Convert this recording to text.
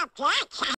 up, Jack.